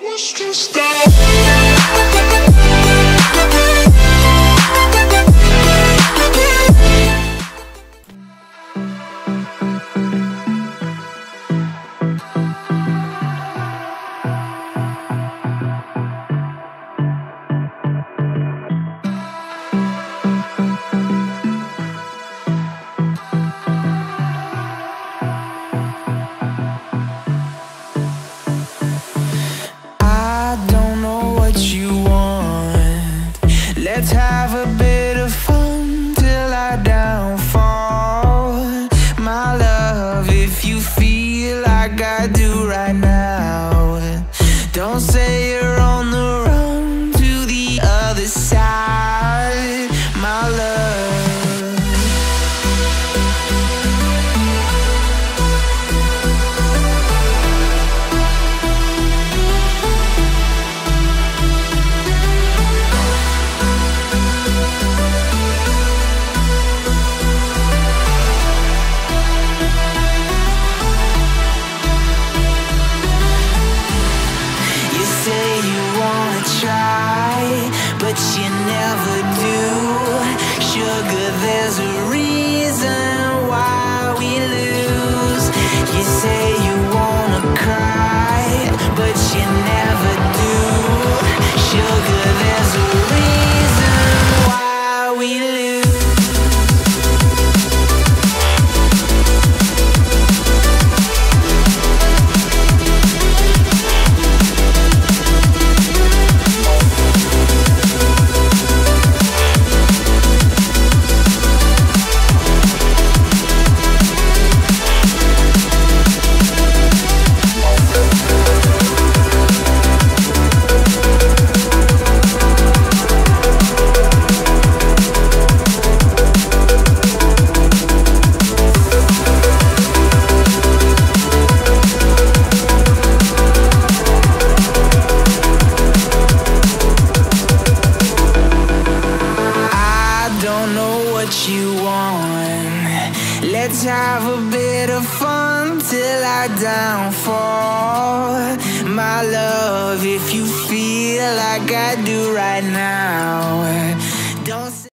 I stressed out. Do right now, don't say you never know what you want. Let's have a bit of fun till I downfall. My love, if you feel like I do right now,